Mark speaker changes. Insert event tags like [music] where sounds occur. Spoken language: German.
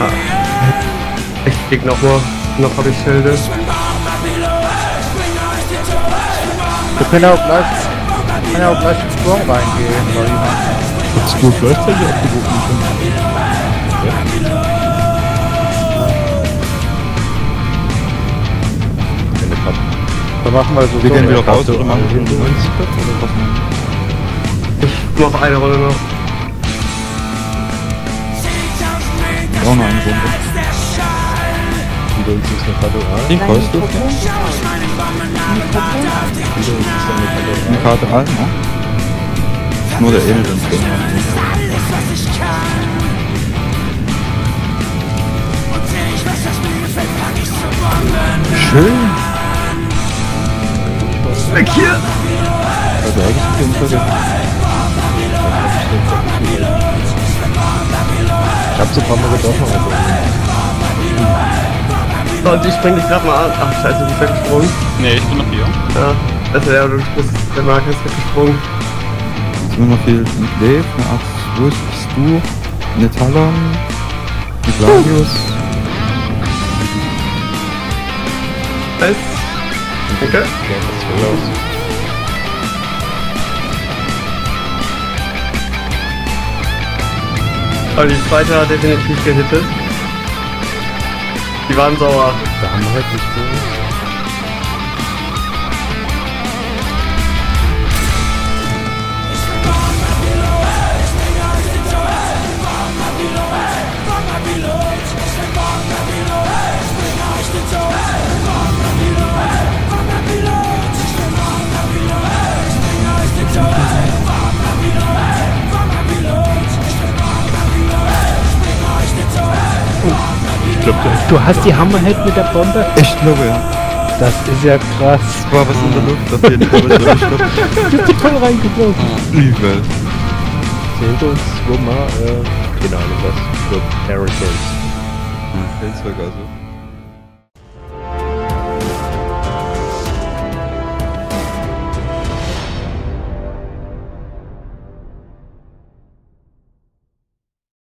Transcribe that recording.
Speaker 1: [laughs] Ich krieg noch mal, noch hab ich Schilde.
Speaker 2: Wir können ja auch gleich, können ja auch gleich ins Sprung reingehen, weil jemand.
Speaker 3: Hast du gleichzeitig abgewogen?
Speaker 2: Dann machen wir so.
Speaker 3: Wir
Speaker 2: so
Speaker 3: gehen wieder
Speaker 2: eine
Speaker 3: raus oder machen wir
Speaker 2: rein.
Speaker 3: einen neuen Split oder was
Speaker 1: Ich mach eine Runde noch.
Speaker 3: Auch noch eine Runde.
Speaker 4: Wieder ist eine Karte A.
Speaker 3: Den
Speaker 4: Wieder uns ist eine Karte A.
Speaker 3: eine Karte A, ne? Nur der Edel dann drin. Schön.
Speaker 1: Weg hier!
Speaker 3: Also eigentlich auf jeden Fall
Speaker 4: Ich hab's ein paar Mal getroffen, also.
Speaker 1: Und ich spring dich grad mal an. Ach scheiße, du bist weggesprungen.
Speaker 5: Nee, ich bin noch hier.
Speaker 1: Ja. Also ja, du bist, der Marke ist weggesprungen.
Speaker 3: Jetzt nur noch viel mit Lev, eine Art, wo ist bist du? Eine Talon, mit Gladius.
Speaker 1: Nice. Danke.
Speaker 4: Will aus.
Speaker 1: Aber die zweite hat definitiv gehittet. Die waren sauer.
Speaker 4: Da haben wir halt nicht so.
Speaker 3: Ich glaube,
Speaker 2: Du hast die Hammerhead mit der Bombe?
Speaker 3: Ich glaube ja.
Speaker 2: Das ist ja krass.
Speaker 3: Es war was in der Luft, auf jeden Fall. stand.
Speaker 2: Du bist total reingeflogen.
Speaker 3: Übel.
Speaker 4: Hinter uns, wo mal, äh, keine Ahnung was. Ich glaub, Hurricanes.
Speaker 3: Felswerk also.